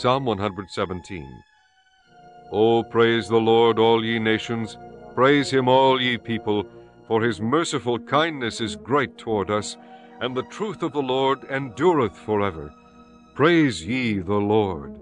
Psalm 117. O praise the Lord, all ye nations, praise him, all ye people, for his merciful kindness is great toward us, and the truth of the Lord endureth forever. Praise ye the Lord.